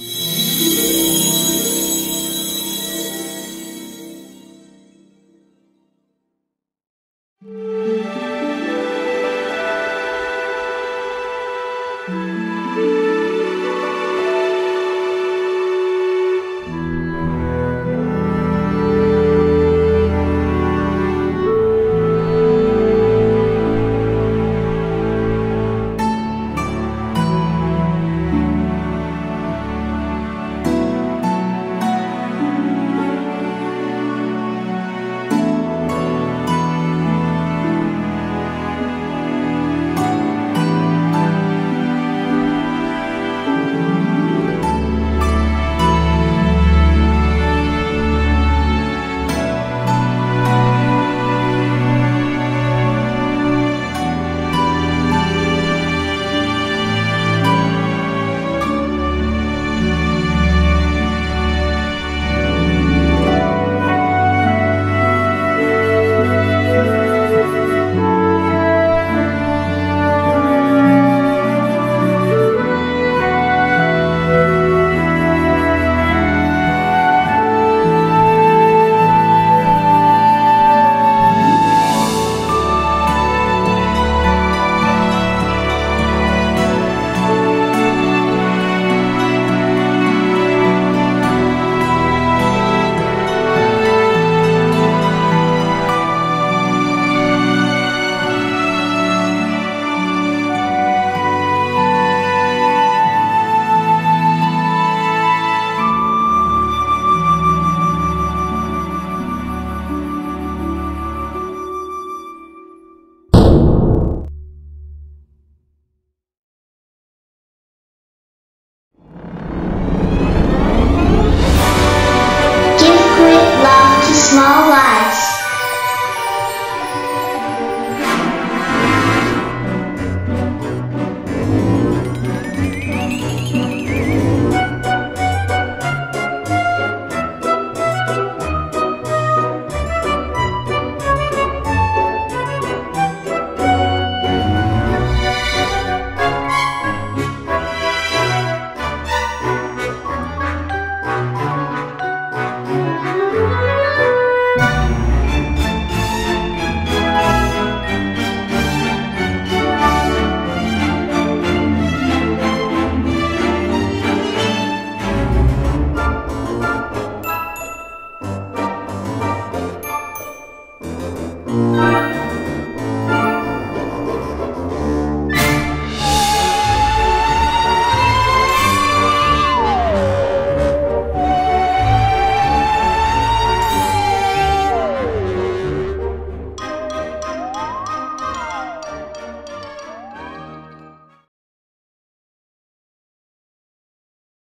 うん。